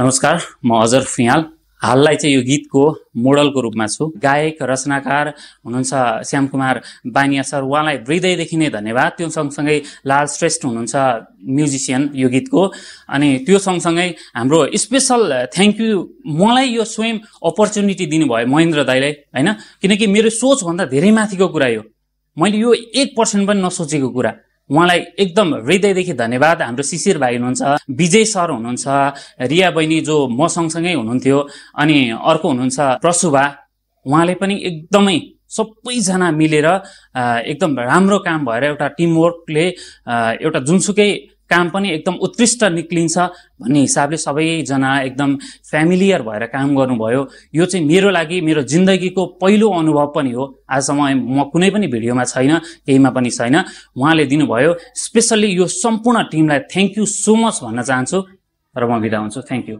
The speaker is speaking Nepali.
नमस्कार म अजर फियाल। हाललाई चाहिँ यो गीतको मोडलको रूपमा छु। गायक रचनाकार हुनुहुन्छ श्यामकुमार बानिया सर। उहाँलाई हृदयदेखि नै धन्यवाद। त्यो सँगसँगै लाल श्रेष्ठ हुनुहुन्छ म्युजिसियन यो गीतको। अनि त्यो सँगसँगै हाम्रो स्पेसल थ्याङ्क यू मलाई यो स्वयं अपर्च्युनिटी दिनुभयो महेन्द्र दाईलाई होइन? किनकि मेरो सोचभन्दा धेरै माथिको कुरा यो। मैले यो एक पर्सेन्ट पनि नसोचेको कुरा। उहाँलाई एकदम हृदयदेखि धन्यवाद। हाम्रो शिशिर भाइ हुनुहुन्छ विजय सर हुनुहुन्छ रिया बहिनी जो म सँगसँगै हुनुहुन्थ्यो अनि अर्को हुनुहुन्छ प्रसुभा। उहाँले पनि एकदमै सबैजना मिलेर एकदम राम्रो काम भएर एउटा टिमवर्कले एउटा जुनसुकै काम पनि एकदम उत्कृष्ट निक्लिन्छ भन्ने हिसाबले सबैजना एकदम फ्यामिलियर भएर काम गर्नुभयो। यो चाहिँ मेरो लागि मेरो जिन्दगीको पहिलो अनुभव पनि हो। आजसम्म म कुनै पनि भिडियोमा छैन केहीमा पनि छैन। उहाँले दिनुभयो स्पेसल्ली यो सम्पूर्ण टिमलाई थ्याङ्क यू सो मच भन्न चाहन्छु। र म बिदा हुन्छु। Thank you